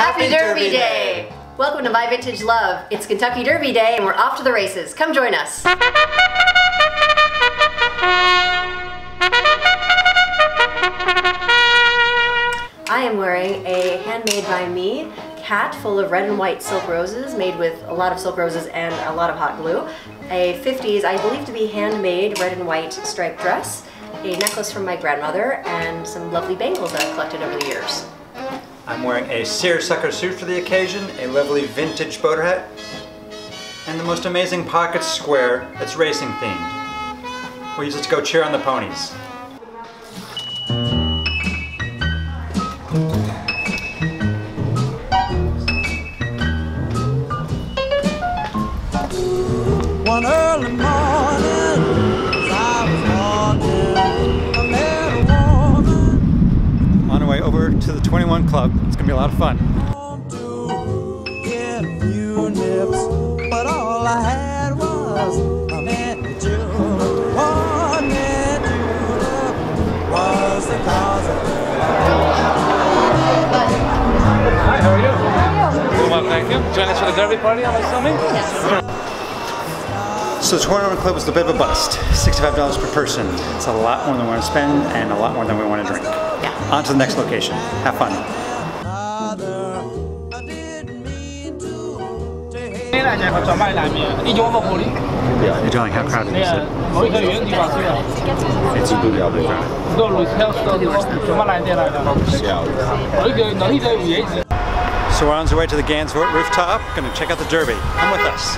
Happy, Happy Derby, Derby Day. Day! Welcome to My Vintage Love. It's Kentucky Derby Day and we're off to the races. Come join us. I am wearing a handmade by me hat full of red and white silk roses made with a lot of silk roses and a lot of hot glue. A 50s, I believe to be handmade red and white striped dress, a necklace from my grandmother, and some lovely bangles that I've collected over the years. I'm wearing a seersucker suit for the occasion, a lovely vintage boater hat, and the most amazing pocket square that's racing themed. It to go cheer on the ponies. To the 21 Club. It's gonna be a lot of fun. Hi, how are you? Well, thank you. Join us for the Derby party, I'm assuming? Yes. So the 21 Club was a bit of a bust. $65 per person. It's a lot more than we want to spend and a lot more than we want to drink. Yeah. On to the next location. Have fun. You're telling how crowded is it? It's incredibly So we're on our way to the Gansevoort rooftop. Gonna check out the Derby. Come with us.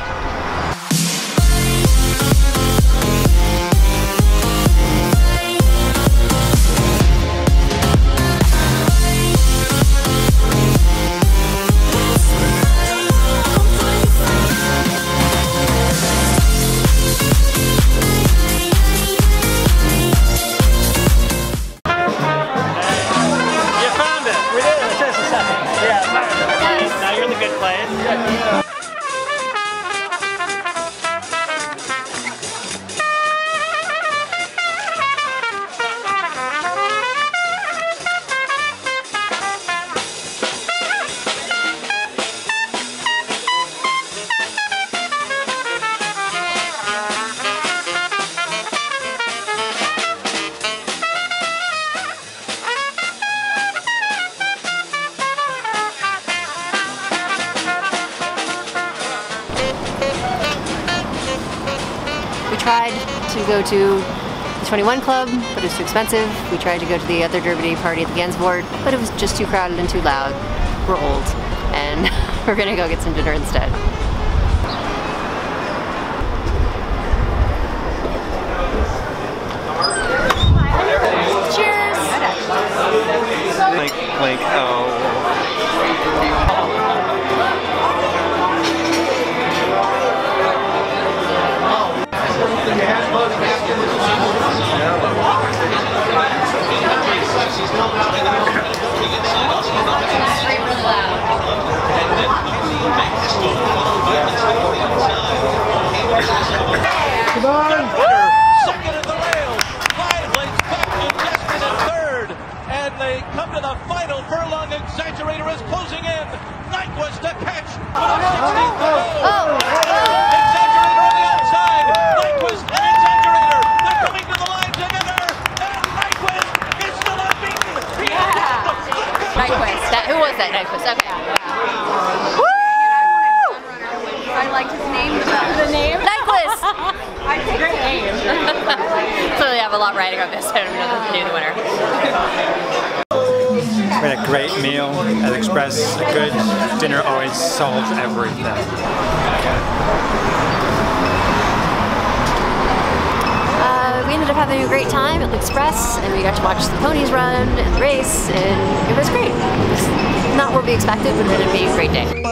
Yeah. Now you're in the good place. Tried to go to the 21 Club, but it was too expensive. We tried to go to the other Derby Day party at the Gansevoort, but it was just too crowded and too loud. We're old, and we're gonna go get some dinner instead. Second at the rails. Back to Destin in third. And they come to the final furlong. Exaggerator is closing in. Nyquist to catch. With 16th to go. Oh. Exaggerator on the outside. Nyquist Exaggerator. They're coming to the line together. Nyquist is still unbeaten. Yeah. Nyquist. Who was that? Nyquist. Woo! I like his name. The name? Nyquist! Great name. Clearly I have a lot riding on this. I don't know the winner. We had a great meal at Express. A good dinner always solves everything. Uh, we ended up having a great time at the Express, and we got to watch the ponies run and the race, and it was great. It was not what we expected, but it ended up being a great day.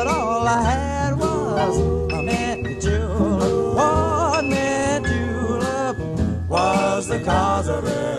the cause of it.